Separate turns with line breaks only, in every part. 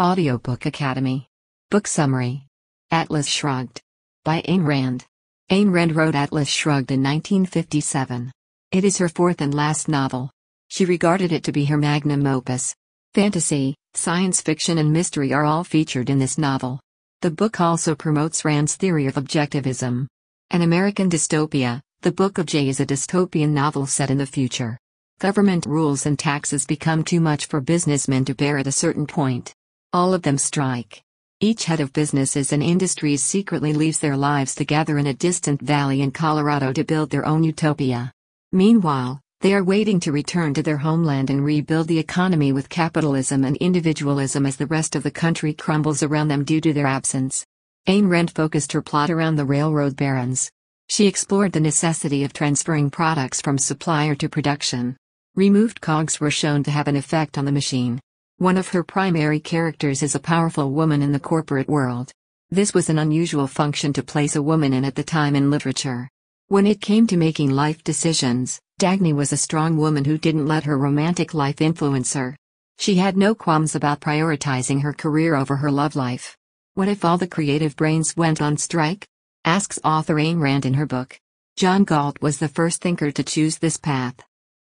Audiobook Academy. Book Summary Atlas Shrugged. By Ayn Rand. Ayn Rand wrote Atlas Shrugged in 1957. It is her fourth and last novel. She regarded it to be her magnum opus. Fantasy, science fiction, and mystery are all featured in this novel. The book also promotes Rand's theory of objectivism. An American Dystopia, The Book of J is a dystopian novel set in the future. Government rules and taxes become too much for businessmen to bear at a certain point. All of them strike. Each head of businesses and industries secretly leaves their lives together in a distant valley in Colorado to build their own utopia. Meanwhile, they are waiting to return to their homeland and rebuild the economy with capitalism and individualism as the rest of the country crumbles around them due to their absence. Ayn Rand focused her plot around the railroad barons. She explored the necessity of transferring products from supplier to production. Removed cogs were shown to have an effect on the machine. One of her primary characters is a powerful woman in the corporate world. This was an unusual function to place a woman in at the time in literature. When it came to making life decisions, Dagny was a strong woman who didn't let her romantic life influence her. She had no qualms about prioritizing her career over her love life. What if all the creative brains went on strike? asks author Ayn Rand in her book. John Galt was the first thinker to choose this path.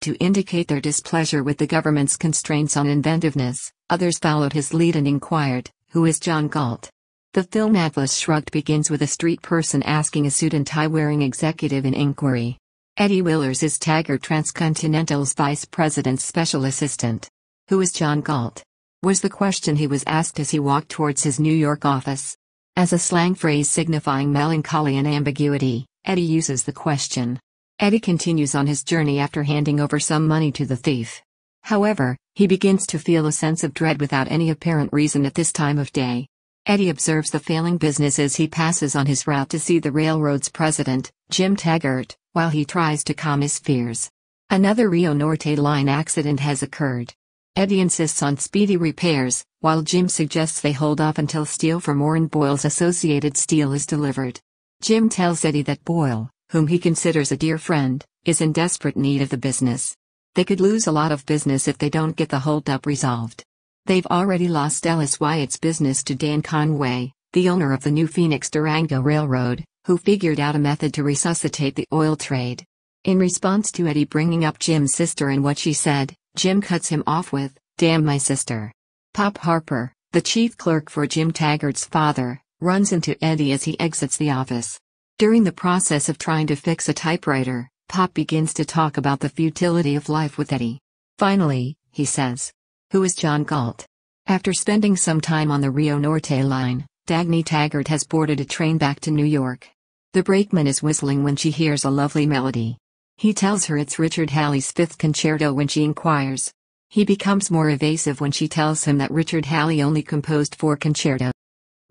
To indicate their displeasure with the government's constraints on inventiveness, others followed his lead and inquired, Who is John Galt? The film Atlas Shrugged begins with a street person asking a suit and tie wearing executive in inquiry. Eddie Willers is Taggart Transcontinental's vice president's special assistant. Who is John Galt? Was the question he was asked as he walked towards his New York office. As a slang phrase signifying melancholy and ambiguity, Eddie uses the question. Eddie continues on his journey after handing over some money to the thief. However, he begins to feel a sense of dread without any apparent reason at this time of day. Eddie observes the failing business as he passes on his route to see the railroad's president, Jim Taggart, while he tries to calm his fears. Another Rio Norte line accident has occurred. Eddie insists on speedy repairs, while Jim suggests they hold off until steel from Orren Boyle's Associated Steel is delivered. Jim tells Eddie that Boyle, whom he considers a dear friend, is in desperate need of the business. They could lose a lot of business if they don't get the holdup resolved. They've already lost Ellis Wyatt's business to Dan Conway, the owner of the new Phoenix Durango Railroad, who figured out a method to resuscitate the oil trade. In response to Eddie bringing up Jim's sister and what she said, Jim cuts him off with, Damn my sister. Pop Harper, the chief clerk for Jim Taggart's father, runs into Eddie as he exits the office. During the process of trying to fix a typewriter, Pop begins to talk about the futility of life with Eddie. Finally, he says, Who is John Galt? After spending some time on the Rio Norte line, Dagny Taggart has boarded a train back to New York. The brakeman is whistling when she hears a lovely melody. He tells her it's Richard Halley's fifth concerto when she inquires. He becomes more evasive when she tells him that Richard Halley only composed four concertos.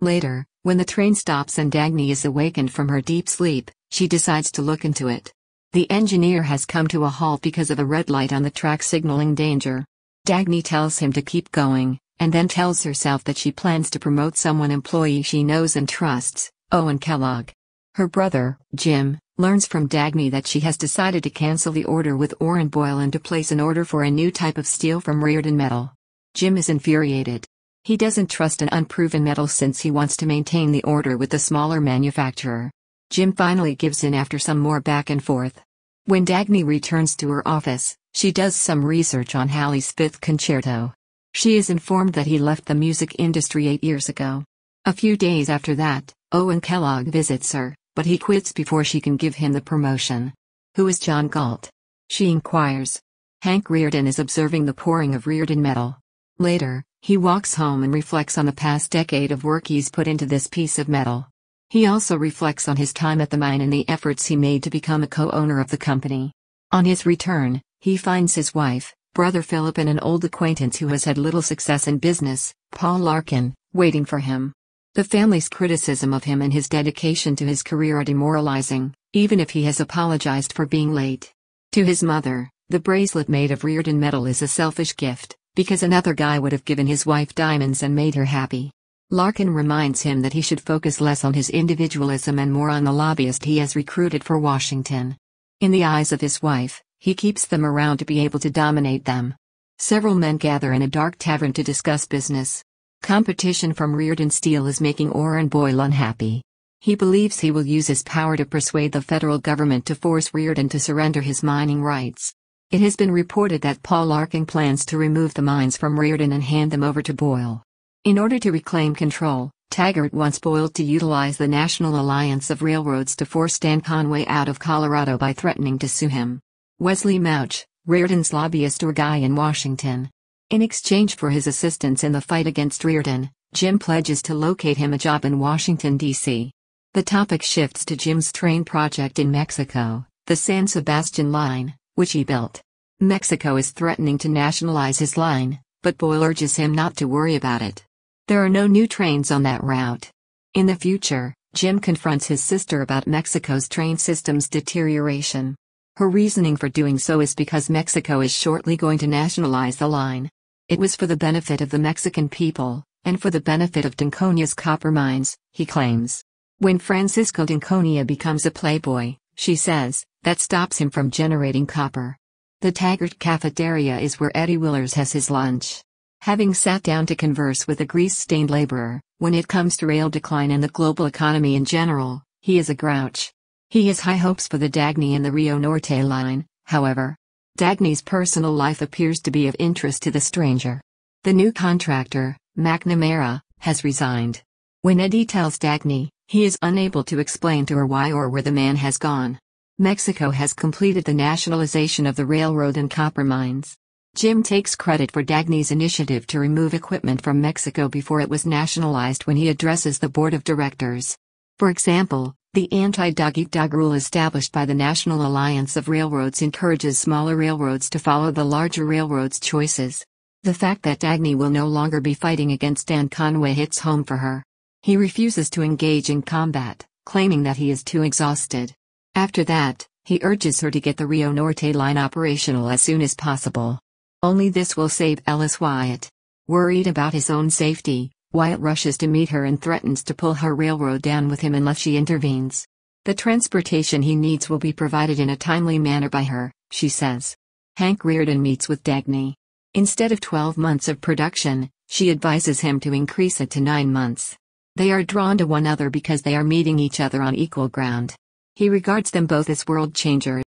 Later, when the train stops and Dagny is awakened from her deep sleep, she decides to look into it. The engineer has come to a halt because of a red light on the track signaling danger. Dagny tells him to keep going, and then tells herself that she plans to promote someone employee she knows and trusts, Owen Kellogg. Her brother, Jim, learns from Dagny that she has decided to cancel the order with Orren Boyle and to place an order for a new type of steel from Rearden Metal. Jim is infuriated. He doesn't trust an unproven metal since he wants to maintain the order with the smaller manufacturer. Jim finally gives in after some more back and forth. When Dagny returns to her office, she does some research on Halley's fifth concerto. She is informed that he left the music industry eight years ago. A few days after that, Owen Kellogg visits her, but he quits before she can give him the promotion. Who is John Galt? She inquires. Hank Rearden is observing the pouring of Rearden metal. Later, he walks home and reflects on the past decade of work he's put into this piece of metal. He also reflects on his time at the mine and the efforts he made to become a co-owner of the company. On his return, he finds his wife, brother Philip and an old acquaintance who has had little success in business, Paul Larkin, waiting for him. The family's criticism of him and his dedication to his career are demoralizing, even if he has apologized for being late. To his mother, the bracelet made of Rearden metal is a selfish gift, because another guy would have given his wife diamonds and made her happy. Larkin reminds him that he should focus less on his individualism and more on the lobbyist he has recruited for Washington. In the eyes of his wife, he keeps them around to be able to dominate them. Several men gather in a dark tavern to discuss business. Competition from Rearden Steel is making Orren Boyle unhappy. He believes he will use his power to persuade the federal government to force Rearden to surrender his mining rights. It has been reported that Paul Larkin plans to remove the mines from Rearden and hand them over to Boyle. In order to reclaim control, Taggart wants Boyle to utilize the National Alliance of Railroads to force Dan Conway out of Colorado by threatening to sue him. Wesley Mouch, Rearden's lobbyist or guy in Washington. In exchange for his assistance in the fight against Rearden, Jim pledges to locate him a job in Washington, D.C. The topic shifts to Jim's train project in Mexico, the San Sebastian Line, which he built. Mexico is threatening to nationalize his line, but Boyle urges him not to worry about it. There are no new trains on that route. In the future, Jim confronts his sister about Mexico's train system's deterioration. Her reasoning for doing so is because Mexico is shortly going to nationalize the line. It was for the benefit of the Mexican people, and for the benefit of d'Anconia's copper mines, he claims. When Francisco d'Anconia becomes a playboy, she says, that stops him from generating copper. The Taggart cafeteria is where Eddie Willers has his lunch. Having sat down to converse with a grease-stained laborer, when it comes to rail decline and the global economy in general, he is a grouch. He has high hopes for the Dagny and the Rio Norte line, however. Dagny's personal life appears to be of interest to the stranger. The new contractor, McNamara, has resigned. When Eddie tells Dagny, he is unable to explain to her why or where the man has gone. Mexico has completed the nationalization of the railroad and copper mines. Jim takes credit for Dagny's initiative to remove equipment from Mexico before it was nationalized when he addresses the board of directors. For example, the anti-dog-eat-dog rule established by the National Alliance of Railroads encourages smaller railroads to follow the larger railroads' choices. The fact that Dagny will no longer be fighting against Dan Conway hits home for her. He refuses to engage in combat, claiming that he is too exhausted. After that, he urges her to get the Rio Norte line operational as soon as possible. Only this will save Ellis Wyatt. Worried about his own safety, Wyatt rushes to meet her and threatens to pull her railroad down with him unless she intervenes. The transportation he needs will be provided in a timely manner by her, she says. Hank Rearden meets with Dagny. Instead of 12 months of production, she advises him to increase it to 9 months. They are drawn to one another because they are meeting each other on equal ground. He regards them both as world changers.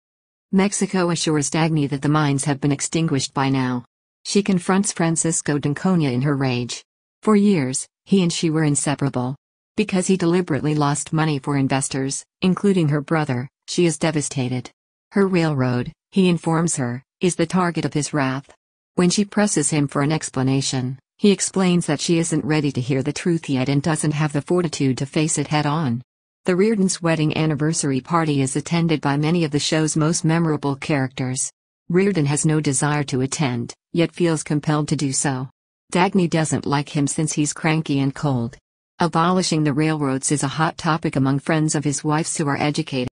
Mexico assures Dagny that the mines have been extinguished by now. She confronts Francisco d'Anconia in her rage. For years, he and she were inseparable. Because he deliberately lost money for investors, including her brother, she is devastated. Her railroad, he informs her, is the target of his wrath. When she presses him for an explanation, he explains that she isn't ready to hear the truth yet and doesn't have the fortitude to face it head on. The Rearden's wedding anniversary party is attended by many of the show's most memorable characters. Rearden has no desire to attend, yet feels compelled to do so. Dagny doesn't like him since he's cranky and cold. Abolishing the railroads is a hot topic among friends of his wife's who are educated.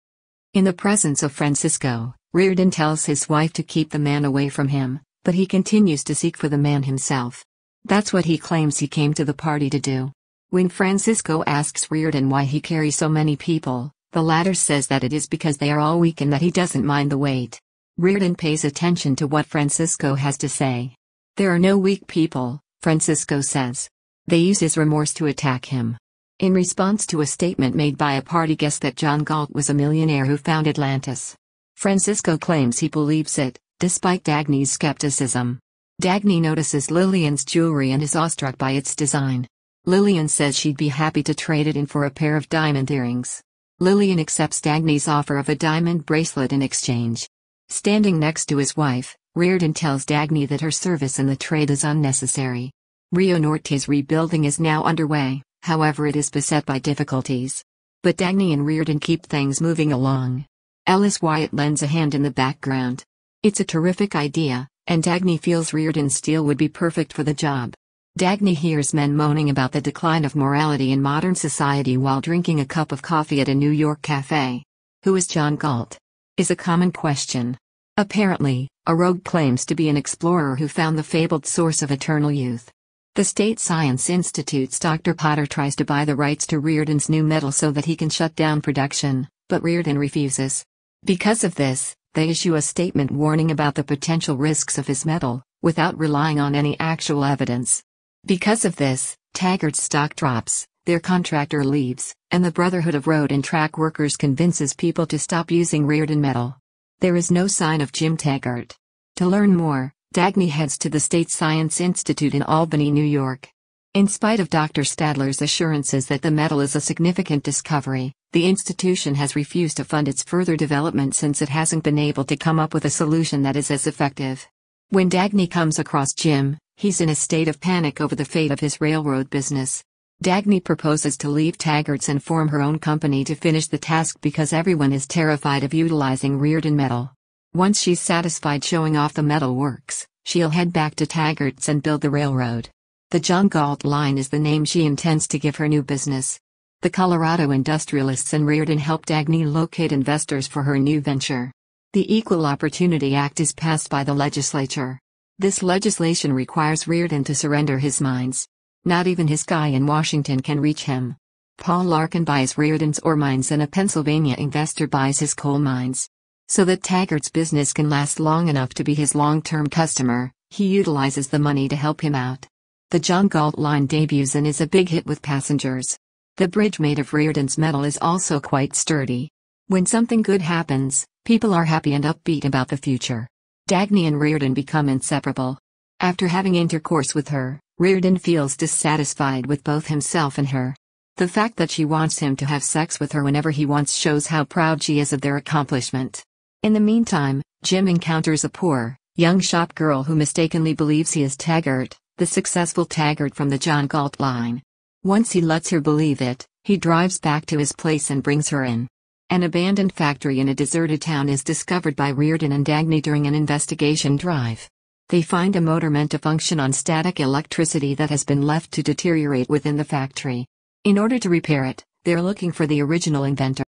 In the presence of Francisco, Rearden tells his wife to keep the man away from him, but he continues to seek for the man himself. That's what he claims he came to the party to do. When Francisco asks Rearden why he carries so many people, the latter says that it is because they are all weak and that he doesn't mind the weight. Rearden pays attention to what Francisco has to say. There are no weak people, Francisco says. They use his remorse to attack him. In response to a statement made by a party guest that John Galt was a millionaire who found Atlantis. Francisco claims he believes it, despite Dagny's skepticism. Dagny notices Lillian's jewelry and is awestruck by its design. Lillian says she'd be happy to trade it in for a pair of diamond earrings. Lillian accepts Dagny's offer of a diamond bracelet in exchange. Standing next to his wife, Rearden tells Dagny that her service in the trade is unnecessary. Rio Norte's rebuilding is now underway, however it is beset by difficulties. But Dagny and Rearden keep things moving along. Ellis Wyatt lends a hand in the background. It's a terrific idea, and Dagny feels Rearden Steel would be perfect for the job. Dagny hears men moaning about the decline of morality in modern society while drinking a cup of coffee at a New York cafe. Who is John Galt? Is a common question. Apparently, a rogue claims to be an explorer who found the fabled source of eternal youth. The State Science Institute's Dr. Potter tries to buy the rights to Rearden's new metal so that he can shut down production, but Rearden refuses. Because of this, they issue a statement warning about the potential risks of his metal, without relying on any actual evidence. Because of this, Taggart's stock drops, their contractor leaves, and the Brotherhood of Road and Track Workers convinces people to stop using Rearden metal. There is no sign of Jim Taggart. To learn more, Dagny heads to the State Science Institute in Albany, New York. In spite of Dr. Stadler's assurances that the metal is a significant discovery, the institution has refused to fund its further development since it hasn't been able to come up with a solution that is as effective. When Dagny comes across Jim, he's in a state of panic over the fate of his railroad business. Dagny proposes to leave Taggart's and form her own company to finish the task because everyone is terrified of utilizing Rearden metal. Once she's satisfied showing off the metal works, she'll head back to Taggart's and build the railroad. The John Galt Line is the name she intends to give her new business. The Colorado industrialists in Rearden helped Dagny locate investors for her new venture. The Equal Opportunity Act is passed by the legislature. This legislation requires Rearden to surrender his mines. Not even his guy in Washington can reach him. Paul Larkin buys Rearden's ore mines and a Pennsylvania investor buys his coal mines. So that Taggart's business can last long enough to be his long-term customer, he utilizes the money to help him out. The John Galt line debuts and is a big hit with passengers. The bridge made of Rearden's metal is also quite sturdy. When something good happens, people are happy and upbeat about the future. Dagny and Rearden become inseparable. After having intercourse with her, Rearden feels dissatisfied with both himself and her. The fact that she wants him to have sex with her whenever he wants shows how proud she is of their accomplishment. In the meantime, Jim encounters a poor, young shop girl who mistakenly believes he is Taggart, the successful Taggart from the John Galt line. Once he lets her believe it, he drives back to his place and brings her in. An abandoned factory in a deserted town is discovered by Rearden and Dagny during an investigation drive. They find a motor meant to function on static electricity that has been left to deteriorate within the factory. In order to repair it, they're looking for the original inventor.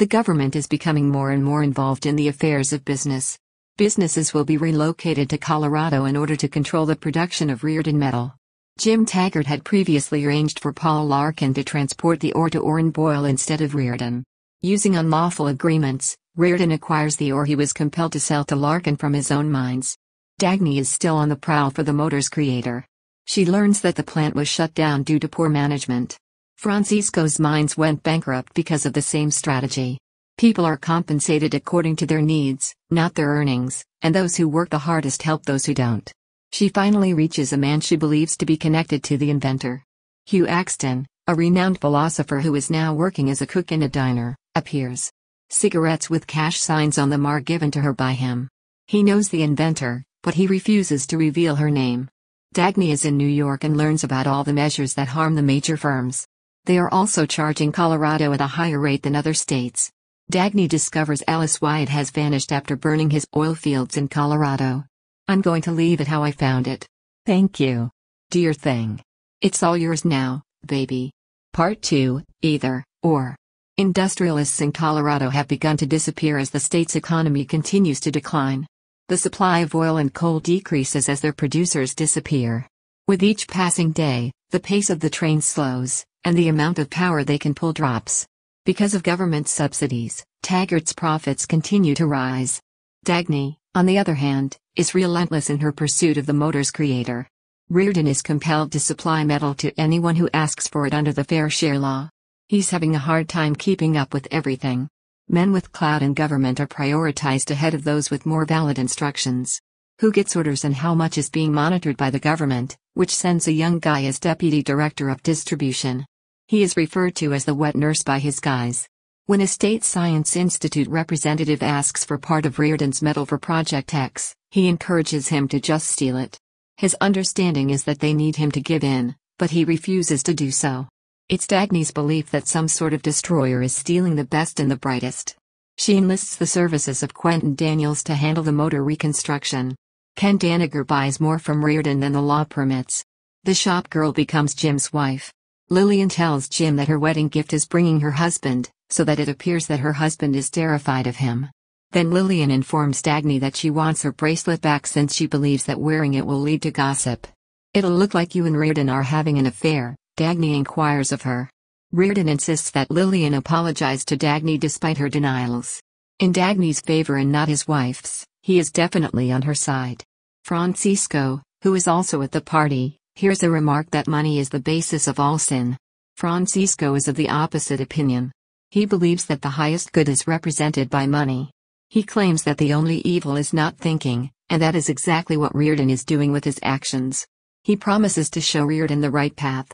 The government is becoming more and more involved in the affairs of business. Businesses will be relocated to Colorado in order to control the production of Rearden metal. Jim Taggart had previously arranged for Paul Larkin to transport the ore to Orren Boyle instead of Rearden. Using unlawful agreements, Rearden acquires the ore he was compelled to sell to Larkin from his own mines. Dagny is still on the prowl for the motor's creator. She learns that the plant was shut down due to poor management. Francisco's mines went bankrupt because of the same strategy. People are compensated according to their needs, not their earnings, and those who work the hardest help those who don't. She finally reaches a man she believes to be connected to the inventor. Hugh Akston, a renowned philosopher who is now working as a cook in a diner, appears. Cigarettes with cash signs on them are given to her by him. He knows the inventor, but he refuses to reveal her name. Dagny is in New York and learns about all the measures that harm the major firms. They are also charging Colorado at a higher rate than other states. Dagny discovers Ellis Wyatt has vanished after burning his oil fields in Colorado. I'm going to leave it how I found it. Thank you. Dear thing. It's all yours now, baby. Part 2 Either, or. Industrialists in Colorado have begun to disappear as the state's economy continues to decline. The supply of oil and coal decreases as their producers disappear. With each passing day, the pace of the train slows, and the amount of power they can pull drops. Because of government subsidies, Taggart's profits continue to rise. Dagny, on the other hand, is relentless in her pursuit of the motor's creator. Rearden is compelled to supply metal to anyone who asks for it under the fair share law. He's having a hard time keeping up with everything. Men with clout in government are prioritized ahead of those with more valid instructions. Who gets orders and how much is being monitored by the government, which sends a young guy as deputy director of distribution. He is referred to as the wet nurse by his guys. When a state science institute representative asks for part of Rearden's metal for Project X, he encourages him to just steal it. His understanding is that they need him to give in, but he refuses to do so. It's Dagny's belief that some sort of destroyer is stealing the best and the brightest. She enlists the services of Quentin Daniels to handle the motor reconstruction. Ken Danagger buys more from Rearden than the law permits. The shop girl becomes Jim's wife. Lillian tells Jim that her wedding gift is bringing her husband, so that it appears that her husband is terrified of him. Then Lillian informs Dagny that she wants her bracelet back since she believes that wearing it will lead to gossip. It'll look like you and Rearden are having an affair, Dagny inquires of her. Rearden insists that Lillian apologized to Dagny despite her denials. In Dagny's favor and not his wife's, he is definitely on her side. Francisco, who is also at the party, hears a remark that money is the basis of all sin. Francisco is of the opposite opinion. He believes that the highest good is represented by money. He claims that the only evil is not thinking, and that is exactly what Rearden is doing with his actions. He promises to show Rearden the right path.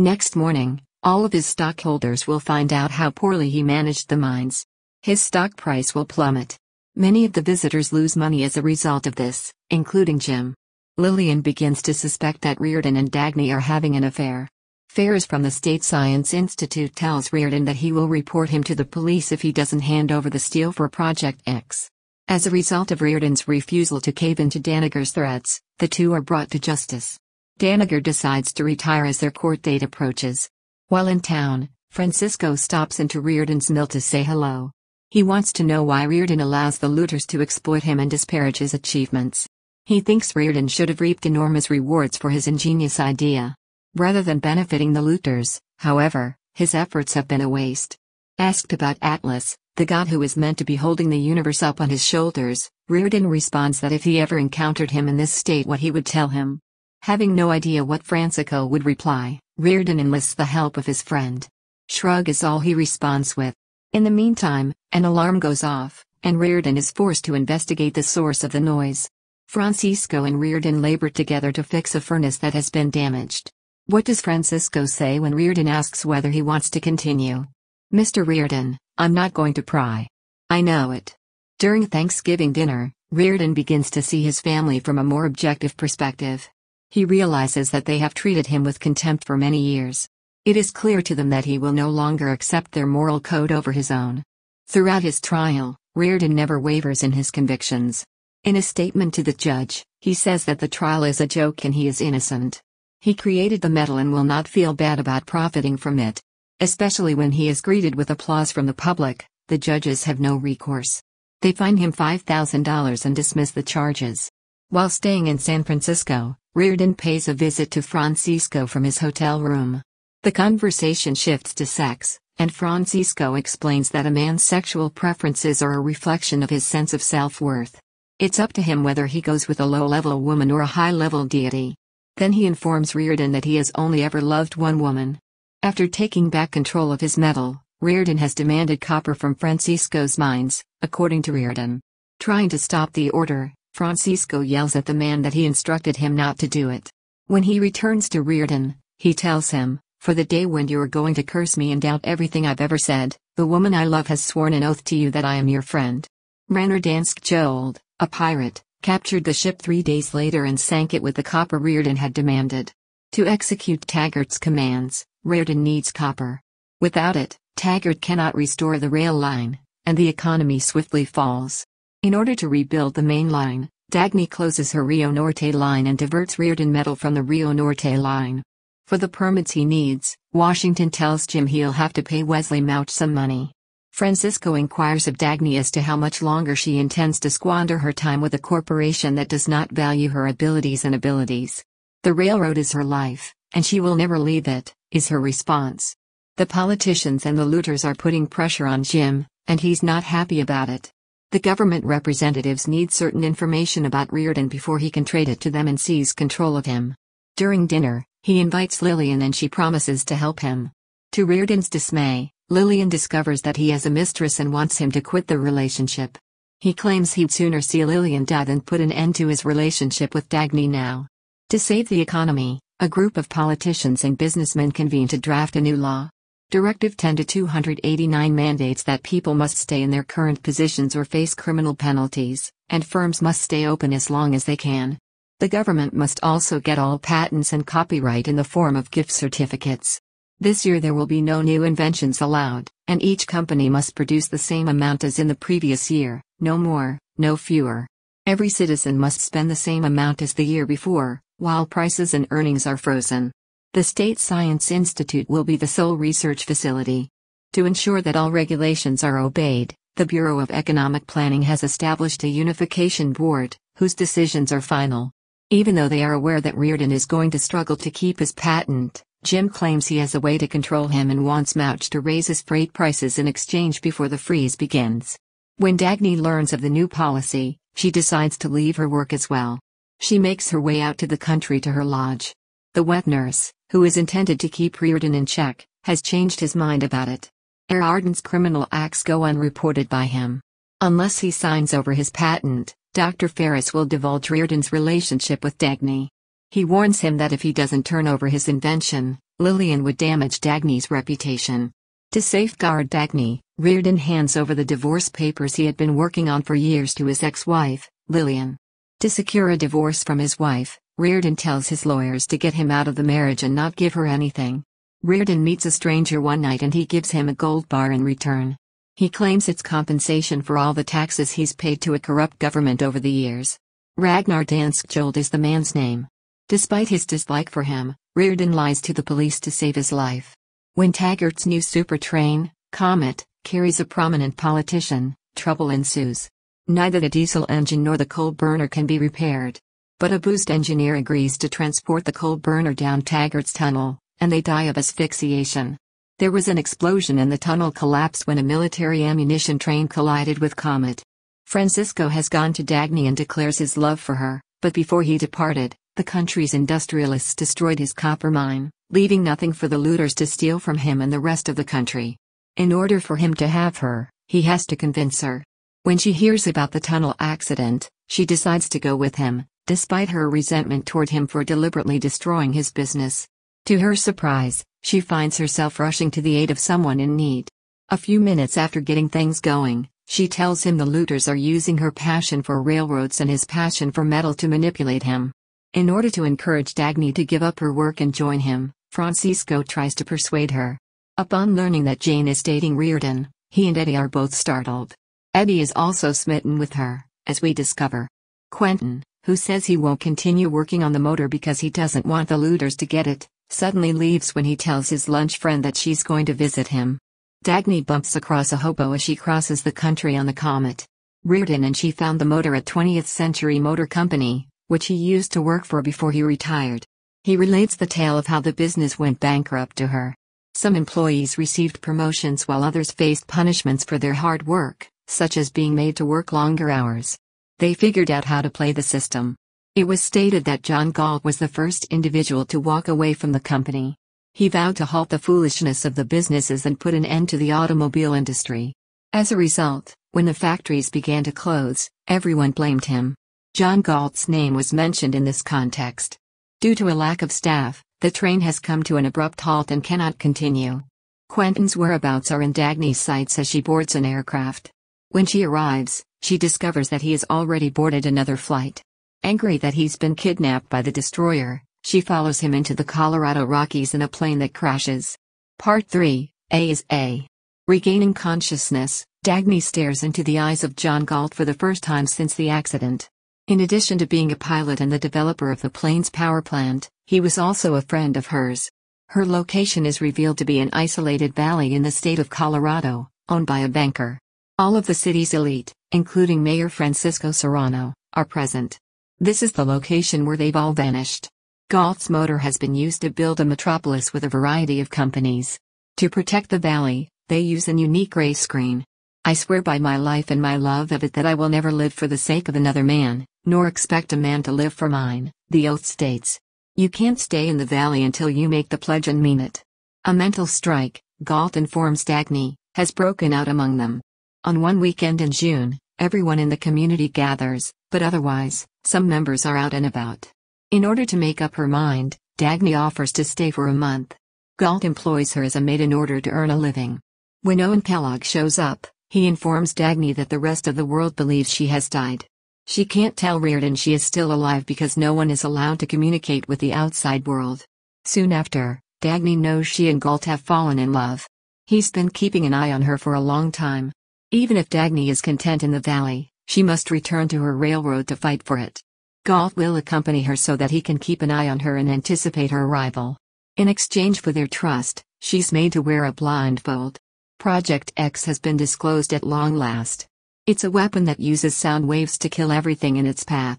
Next morning, all of his stockholders will find out how poorly he managed the mines. His stock price will plummet. Many of the visitors lose money as a result of this, including Jim. Lillian begins to suspect that Rearden and Dagny are having an affair. Ferris from the State Science Institute tells Rearden that he will report him to the police if he doesn't hand over the steel for Project X. As a result of Rearden's refusal to cave into Danagger's threats, the two are brought to justice. Danagger decides to retire as their court date approaches. While in town, Francisco stops into Rearden's mill to say hello. He wants to know why Rearden allows the looters to exploit him and disparage his achievements. He thinks Rearden should have reaped enormous rewards for his ingenious idea. Rather than benefiting the looters, however, his efforts have been a waste. Asked about Atlas, the god who is meant to be holding the universe up on his shoulders, Rearden responds that if he ever encountered him in this state what he would tell him. Having no idea what Francisco would reply, Rearden enlists the help of his friend. Shrug is all he responds with. In the meantime, an alarm goes off, and Rearden is forced to investigate the source of the noise. Francisco and Rearden labor together to fix a furnace that has been damaged. What does Francisco say when Rearden asks whether he wants to continue? Mr. Rearden, I'm not going to pry. I know it. During Thanksgiving dinner, Rearden begins to see his family from a more objective perspective. He realizes that they have treated him with contempt for many years. It is clear to them that he will no longer accept their moral code over his own. Throughout his trial, Rearden never wavers in his convictions. In a statement to the judge, he says that the trial is a joke and he is innocent. He created the metal and will not feel bad about profiting from it. Especially when he is greeted with applause from the public, the judges have no recourse. They fine him $5,000 and dismiss the charges. While staying in San Francisco, Rearden pays a visit to Francisco from his hotel room. The conversation shifts to sex, and Francisco explains that a man's sexual preferences are a reflection of his sense of self worth. It's up to him whether he goes with a low level woman or a high level deity. Then he informs Rearden that he has only ever loved one woman. After taking back control of his metal, Rearden has demanded copper from Francisco's mines, according to Rearden. Trying to stop the order, Francisco yells at the man that he instructed him not to do it. When he returns to Rearden, he tells him, For the day when you are going to curse me and doubt everything I've ever said, the woman I love has sworn an oath to you that I am your friend. Ragnar Danneskjöld, a pirate, captured the ship three days later and sank it with the copper Rearden had demanded. To execute Taggart's commands, Rearden needs copper. Without it, Taggart cannot restore the rail line, and the economy swiftly falls. In order to rebuild the main line, Dagny closes her Rio Norte line and diverts Rearden metal from the Rio Norte line. For the permits he needs, Washington tells Jim he'll have to pay Wesley Mouch some money. Francisco inquires of Dagny as to how much longer she intends to squander her time with a corporation that does not value her abilities and abilities. The railroad is her life, and she will never leave it, is her response. The politicians and the looters are putting pressure on Jim, and he's not happy about it. The government representatives need certain information about Rearden before he can trade it to them and seize control of him. During dinner, he invites Lillian and she promises to help him. To Rearden's dismay, Lillian discovers that he has a mistress and wants him to quit the relationship. He claims he'd sooner see Lillian die than put an end to his relationship with Dagny now. To save the economy, a group of politicians and businessmen convene to draft a new law. Directive 10 to 289 mandates that people must stay in their current positions or face criminal penalties, and firms must stay open as long as they can. The government must also get all patents and copyright in the form of gift certificates. This year there will be no new inventions allowed, and each company must produce the same amount as in the previous year, no more, no fewer. Every citizen must spend the same amount as the year before, while prices and earnings are frozen. The State Science Institute will be the sole research facility. To ensure that all regulations are obeyed, the Bureau of Economic Planning has established a unification board, whose decisions are final. Even though they are aware that Rearden is going to struggle to keep his patent, Jim claims he has a way to control him and wants Mouch to raise his freight prices in exchange before the freeze begins. When Dagny learns of the new policy, she decides to leave her work as well. She makes her way out to the country to her lodge. The wet nurse, who is intended to keep Rearden in check, has changed his mind about it. Arden's criminal acts go unreported by him. Unless he signs over his patent, Dr. Ferris will divulge Rearden's relationship with Dagny. He warns him that if he doesn't turn over his invention, Lillian would damage Dagny's reputation. To safeguard Dagny, Rearden hands over the divorce papers he had been working on for years to his ex-wife, Lillian. To secure a divorce from his wife, Rearden tells his lawyers to get him out of the marriage and not give her anything. Rearden meets a stranger one night and he gives him a gold bar in return. He claims it's compensation for all the taxes he's paid to a corrupt government over the years. Ragnar Danneskjöld is the man's name. Despite his dislike for him, Rearden lies to the police to save his life. When Taggart's new super train, Comet, carries a prominent politician, trouble ensues. Neither the diesel engine nor the coal burner can be repaired. But a boost engineer agrees to transport the coal burner down Taggart's tunnel, and they die of asphyxiation. There was an explosion and the tunnel collapsed when a military ammunition train collided with Comet. Francisco has gone to Dagny and declares his love for her, but before he departed, the country's industrialists destroyed his copper mine leaving nothing for the looters to steal from him and the rest of the country. In order for him to have her, he has to convince her. When she hears about the tunnel accident, she decides to go with him, despite her resentment toward him for deliberately destroying his business. To her surprise, she finds herself rushing to the aid of someone in need. A few minutes after getting things going, she tells him the looters are using her passion for railroads and his passion for metal to manipulate him. In order to encourage Dagny to give up her work and join him, Francisco tries to persuade her. Upon learning that Jane is dating Reardon, he and Eddie are both startled. Eddie is also smitten with her, as we discover. Quentin, who says he won't continue working on the motor because he doesn't want the looters to get it, suddenly leaves when he tells his lunch friend that she's going to visit him. Dagny bumps across a hobo as she crosses the country on the Comet. Rearden and she found the motor at 20th Century Motor Company, which he used to work for before he retired. He relates the tale of how the business went bankrupt to her. Some employees received promotions while others faced punishments for their hard work, such as being made to work longer hours. They figured out how to play the system. It was stated that John Galt was the first individual to walk away from the company. He vowed to halt the foolishness of the businesses and put an end to the automobile industry. As a result, when the factories began to close, everyone blamed him. John Galt's name was mentioned in this context. Due to a lack of staff, the train has come to an abrupt halt and cannot continue. Quentin's whereabouts are in Dagny's sights as she boards an aircraft. When she arrives, she discovers that he has already boarded another flight. Angry that he's been kidnapped by the destroyer, she follows him into the Colorado Rockies in a plane that crashes. Part 3 A is A. Regaining consciousness, Dagny stares into the eyes of John Galt for the first time since the accident. In addition to being a pilot and the developer of the plane's power plant, he was also a friend of hers. Her location is revealed to be an isolated valley in the state of Colorado, owned by a banker. All of the city's elite, including Mayor Francisco Serrano, are present. This is the location where they've all vanished. Galt's motor has been used to build a metropolis with a variety of companies. To protect the valley, they use an unique ray screen. I swear by my life and my love of it that I will never live for the sake of another man, nor expect a man to live for mine, the oath states. You can't stay in the valley until you make the pledge and mean it. A mental strike, Galt informs Dagny, has broken out among them. On one weekend in June, everyone in the community gathers, but otherwise, some members are out and about. In order to make up her mind, Dagny offers to stay for a month. Galt employs her as a maid in order to earn a living. When Owen Kellogg shows up, he informs Dagny that the rest of the world believes she has died. She can't tell Reardon she is still alive because no one is allowed to communicate with the outside world. Soon after, Dagny knows she and Galt have fallen in love. He's been keeping an eye on her for a long time. Even if Dagny is content in the valley, she must return to her railroad to fight for it. Galt will accompany her so that he can keep an eye on her and anticipate her arrival. In exchange for their trust, she's made to wear a blindfold. Project X has been disclosed at long last. It's a weapon that uses sound waves to kill everything in its path.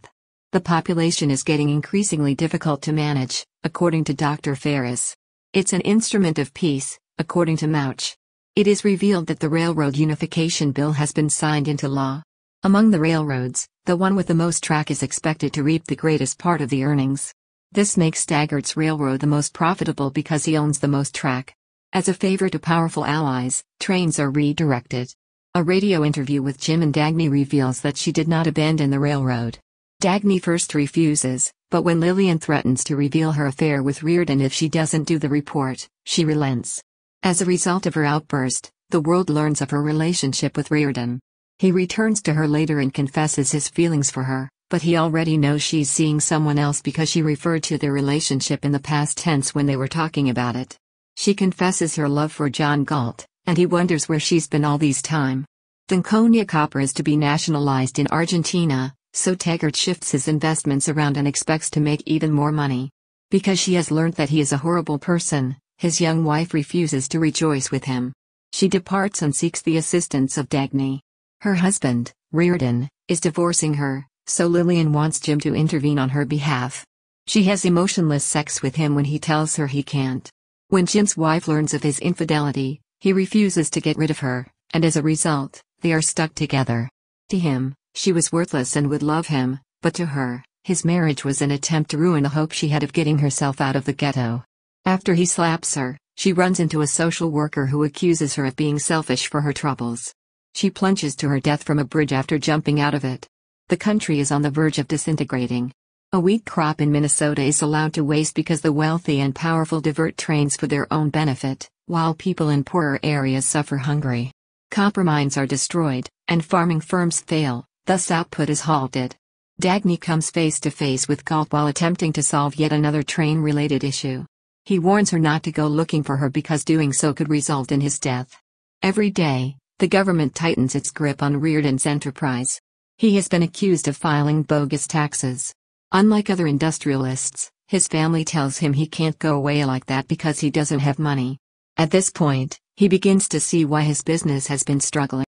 The population is getting increasingly difficult to manage, according to Dr. Ferris. It's an instrument of peace, according to Mouch. It is revealed that the Railroad Unification Bill has been signed into law. Among the railroads, the one with the most track is expected to reap the greatest part of the earnings. This makes Taggart's railroad the most profitable because he owns the most track. As a favor to powerful allies, trains are redirected. A radio interview with Jim and Dagny reveals that she did not abandon the railroad. Dagny first refuses, but when Lillian threatens to reveal her affair with Rearden if she doesn't do the report, she relents. As a result of her outburst, the world learns of her relationship with Rearden. He returns to her later and confesses his feelings for her, but he already knows she's seeing someone else because she referred to their relationship in the past tense when they were talking about it. She confesses her love for John Galt, and he wonders where she's been all these time. d'Anconia Copper is to be nationalized in Argentina, so Taggart shifts his investments around and expects to make even more money. Because she has learned that he is a horrible person, his young wife refuses to rejoice with him. She departs and seeks the assistance of Dagny. Her husband, Rearden, is divorcing her, so Lillian wants Jim to intervene on her behalf. She has emotionless sex with him when he tells her he can't. When Jim's wife learns of his infidelity, he refuses to get rid of her, and as a result, they are stuck together. To him, she was worthless and would love him, but to her, his marriage was an attempt to ruin the hope she had of getting herself out of the ghetto. After he slaps her, she runs into a social worker who accuses her of being selfish for her troubles. She plunges to her death from a bridge after jumping out of it. The country is on the verge of disintegrating. A wheat crop in Minnesota is allowed to waste because the wealthy and powerful divert trains for their own benefit, while people in poorer areas suffer hungry. Copper mines are destroyed, and farming firms fail, thus output is halted. Dagny comes face to face with Galt while attempting to solve yet another train-related issue. He warns her not to go looking for her because doing so could result in his death. Every day, the government tightens its grip on Rearden's enterprise. He has been accused of filing bogus taxes. Unlike other industrialists, his family tells him he can't go away like that because he doesn't have money. At this point, he begins to see why his business has been struggling.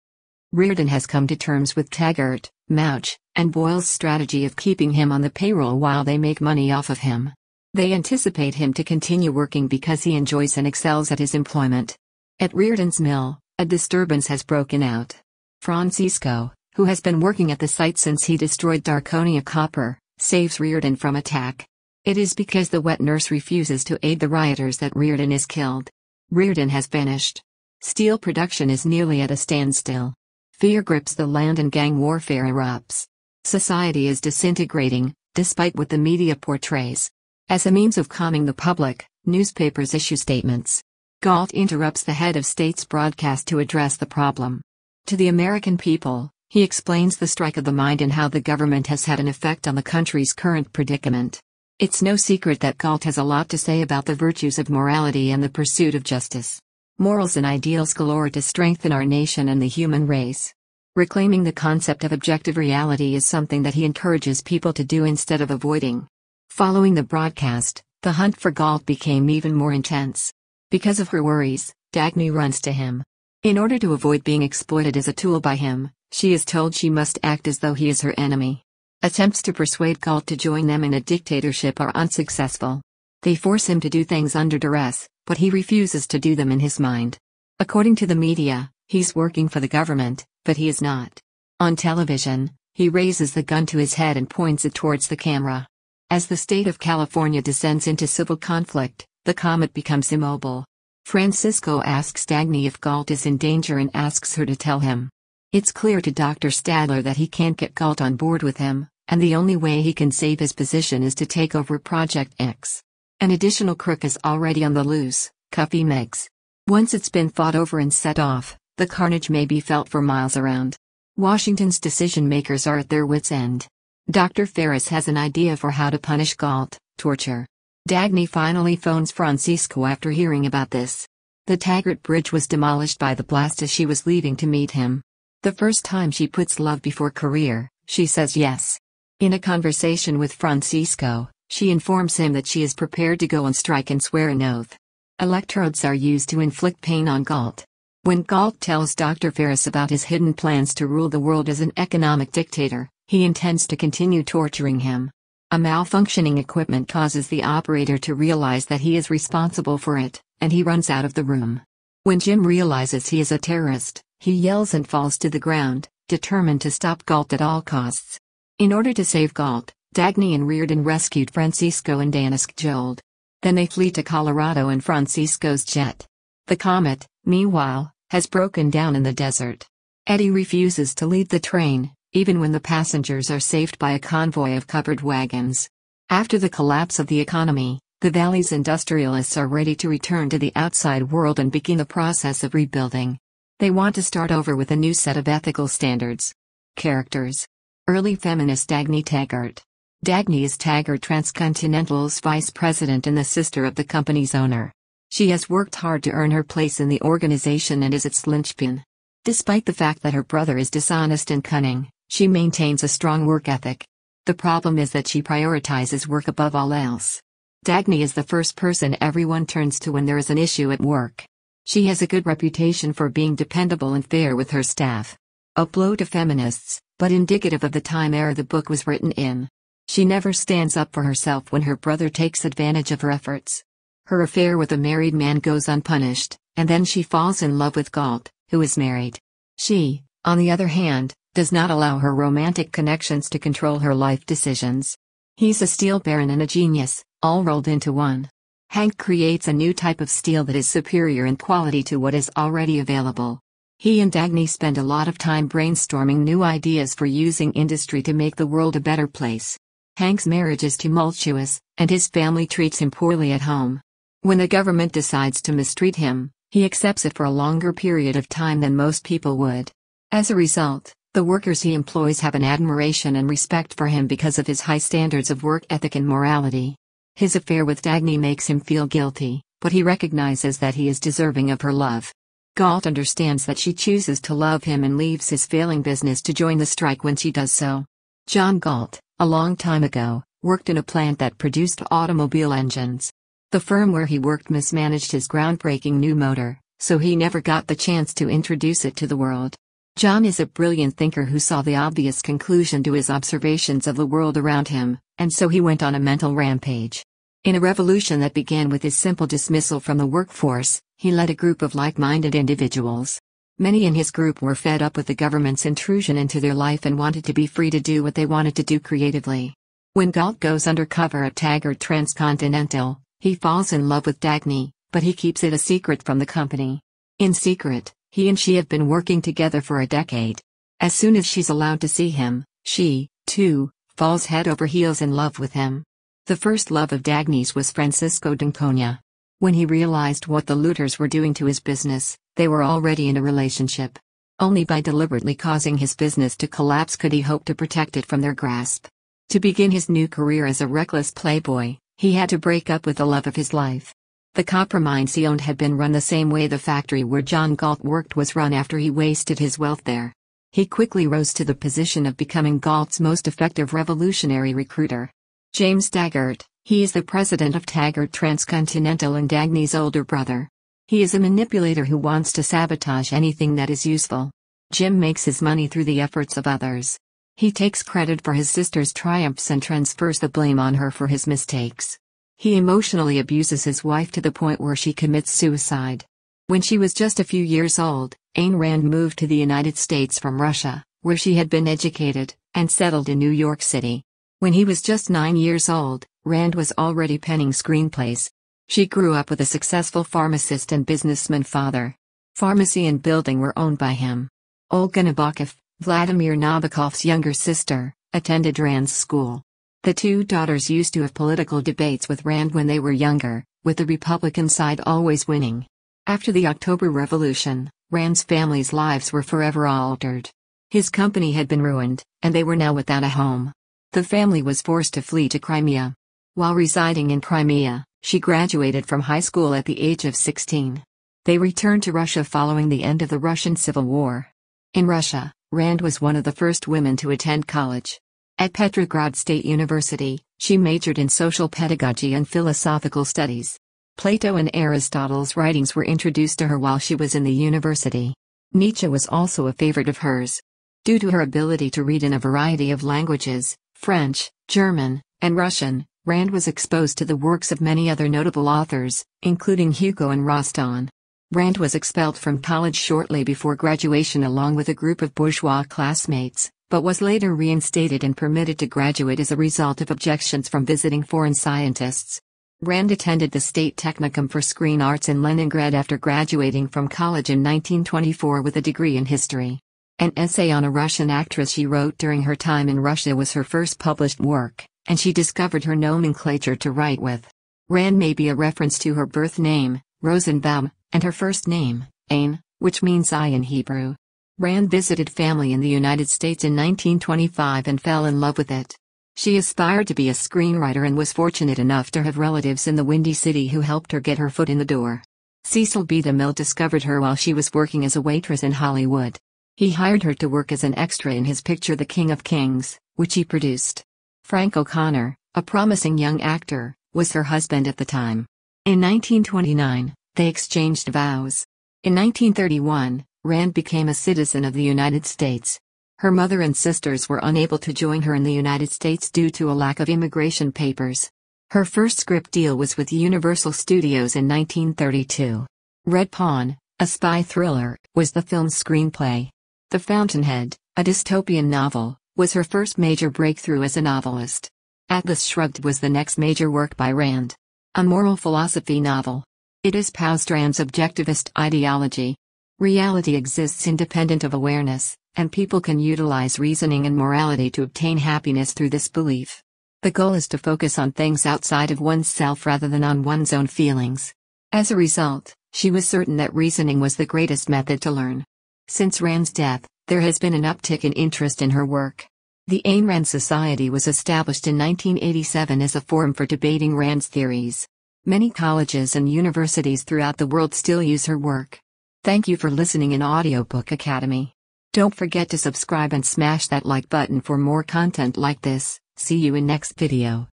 Rearden has come to terms with Taggart, Mouch, and Boyle's strategy of keeping him on the payroll while they make money off of him. They anticipate him to continue working because he enjoys and excels at his employment. At Rearden's mill, a disturbance has broken out. Francisco, who has been working at the site since he destroyed d'Anconia copper, saves Rearden from attack. It is because the wet nurse refuses to aid the rioters that Rearden is killed. Rearden has vanished. Steel production is nearly at a standstill. Fear grips the land and gang warfare erupts. Society is disintegrating, despite what the media portrays. As a means of calming the public, newspapers issue statements. Galt interrupts the head of state's broadcast to address the problem. To the American people, he explains the strike of the mind and how the government has had an effect on the country's current predicament. It's no secret that Galt has a lot to say about the virtues of morality and the pursuit of justice. Morals and ideals galore to strengthen our nation and the human race. Reclaiming the concept of objective reality is something that he encourages people to do instead of avoiding. Following the broadcast, the hunt for Galt became even more intense. Because of her worries, Dagny runs to him. In order to avoid being exploited as a tool by him, she is told she must act as though he is her enemy. Attempts to persuade Galt to join them in a dictatorship are unsuccessful. They force him to do things under duress, but he refuses to do them in his mind. According to the media, he's working for the government, but he is not. On television, he raises the gun to his head and points it towards the camera. As the state of California descends into civil conflict, the comet becomes immobile. Francisco asks Dagny if Galt is in danger and asks her to tell him. It's clear to Dr. Stadler that he can't get Galt on board with him, and the only way he can save his position is to take over Project X. An additional crook is already on the loose, Cuffy Meigs. Once it's been fought over and set off, the carnage may be felt for miles around. Washington's decision makers are at their wits' end. Dr. Ferris has an idea for how to punish Galt, torture. Dagny finally phones Francisco after hearing about this. The Taggart Bridge was demolished by the blast as she was leaving to meet him. The first time she puts love before career, she says yes. In a conversation with Francisco, she informs him that she is prepared to go on strike and swear an oath. Electrodes are used to inflict pain on Galt. When Galt tells Dr. Ferris about his hidden plans to rule the world as an economic dictator, he intends to continue torturing him. A malfunctioning equipment causes the operator to realize that he is responsible for it, and he runs out of the room. When Jim realizes he is a terrorist, he yells and falls to the ground, determined to stop Galt at all costs. In order to save Galt, Dagny and Rearden rescued Francisco and Danneskjöld. Then they flee to Colorado in Francisco's jet. The comet, meanwhile, has broken down in the desert. Eddie refuses to leave the train, even when the passengers are saved by a convoy of covered wagons. After the collapse of the economy, the valley's industrialists are ready to return to the outside world and begin the process of rebuilding. They want to start over with a new set of ethical standards. Characters Early feminist Dagny Taggart. Dagny is Taggart Transcontinental's vice president and the sister of the company's owner. She has worked hard to earn her place in the organization and is its linchpin. Despite the fact that her brother is dishonest and cunning, she maintains a strong work ethic. The problem is that she prioritizes work above all else. Dagny is the first person everyone turns to when there is an issue at work. She has a good reputation for being dependable and fair with her staff. A blow to feminists, but indicative of the time era the book was written in. She never stands up for herself when her brother takes advantage of her efforts. Her affair with a married man goes unpunished, and then she falls in love with Galt, who is married. She, on the other hand, does not allow her romantic connections to control her life decisions. He's a steel baron and a genius, all rolled into one. Hank creates a new type of steel that is superior in quality to what is already available. He and Dagny spend a lot of time brainstorming new ideas for using industry to make the world a better place. Hank's marriage is tumultuous, and his family treats him poorly at home. When the government decides to mistreat him, he accepts it for a longer period of time than most people would. As a result, the workers he employs have an admiration and respect for him because of his high standards of work ethic and morality. His affair with Dagny makes him feel guilty, but he recognizes that he is deserving of her love. Galt understands that she chooses to love him and leaves his failing business to join the strike when she does so. John Galt, a long time ago, worked in a plant that produced automobile engines. The firm where he worked mismanaged his groundbreaking new motor, so he never got the chance to introduce it to the world. John is a brilliant thinker who saw the obvious conclusion to his observations of the world around him, and so he went on a mental rampage. In a revolution that began with his simple dismissal from the workforce, he led a group of like minded individuals. Many in his group were fed up with the government's intrusion into their life and wanted to be free to do what they wanted to do creatively. When Galt goes undercover at Taggart Transcontinental, he falls in love with Dagny, but he keeps it a secret from the company. In secret, he and she have been working together for a decade. As soon as she's allowed to see him, she, too, falls head over heels in love with him. The first love of Dagny's was Francisco d'Anconia. When he realized what the looters were doing to his business, they were already in a relationship. Only by deliberately causing his business to collapse could he hope to protect it from their grasp. To begin his new career as a reckless playboy, he had to break up with the love of his life. The copper mines he owned had been run the same way the factory where John Galt worked was run after he wasted his wealth there. He quickly rose to the position of becoming Galt's most effective revolutionary recruiter. James Taggart, he is the president of Taggart Transcontinental and Dagny's older brother. He is a manipulator who wants to sabotage anything that is useful. Jim makes his money through the efforts of others. He takes credit for his sister's triumphs and transfers the blame on her for his mistakes. He emotionally abuses his wife to the point where she commits suicide. When she was just a few years old, Ayn Rand moved to the United States from Russia, where she had been educated, and settled in New York City. When he was just nine years old, Rand was already penning screenplays. She grew up with a successful pharmacist and businessman father. Pharmacy and building were owned by him. Olga Nabokov, Vladimir Nabokov's younger sister, attended Rand's school. The two daughters used to have political debates with Rand when they were younger, with the Republican side always winning. After the October Revolution, Rand's family's lives were forever altered. His company had been ruined, and they were now without a home. The family was forced to flee to Crimea. While residing in Crimea, she graduated from high school at the age of 16. They returned to Russia following the end of the Russian Civil War. In Russia, Rand was one of the first women to attend college. At Petrograd State University, she majored in social pedagogy and philosophical studies. Plato and Aristotle's writings were introduced to her while she was in the university. Nietzsche was also a favorite of hers. Due to her ability to read in a variety of languages French, German, and Russian Rand was exposed to the works of many other notable authors, including Hugo and Rostand. Rand was expelled from college shortly before graduation along with a group of bourgeois classmates, but was later reinstated and permitted to graduate as a result of objections from visiting foreign scientists. Rand attended the State Technicum for Screen Arts in Leningrad after graduating from college in 1924 with a degree in history. An essay on a Russian actress she wrote during her time in Russia was her first published work, and she discovered her nomenclature to write with. Rand may be a reference to her birth name, Rosenbaum, and her first name, Ayn, which means eye in Hebrew. Rand visited family in the United States in 1925 and fell in love with it. She aspired to be a screenwriter and was fortunate enough to have relatives in the Windy City who helped her get her foot in the door. Cecil B. DeMille discovered her while she was working as a waitress in Hollywood. He hired her to work as an extra in his picture The King of Kings, which he produced. Frank O'Connor, a promising young actor, was her husband at the time. In 1929, they exchanged vows. In 1931, Rand became a citizen of the United States. Her mother and sisters were unable to join her in the United States due to a lack of immigration papers. Her first script deal was with Universal Studios in 1932. Red Pawn, a spy thriller, was the film's screenplay. The Fountainhead, a dystopian novel, was her first major breakthrough as a novelist. Atlas Shrugged was the next major work by Rand. A moral philosophy novel. It espoused Rand's objectivist ideology, Reality exists independent of awareness, and people can utilize reasoning and morality to obtain happiness through this belief. The goal is to focus on things outside of oneself rather than on one's own feelings. As a result, she was certain that reasoning was the greatest method to learn. Since Rand's death, there has been an uptick in interest in her work. The Ayn Rand Society was established in 1987 as a forum for debating Rand's theories. Many colleges and universities throughout the world still use her work. Thank you for listening in Audiobook Academy. Don't forget to subscribe and smash that like button for more content like this. See you in next video.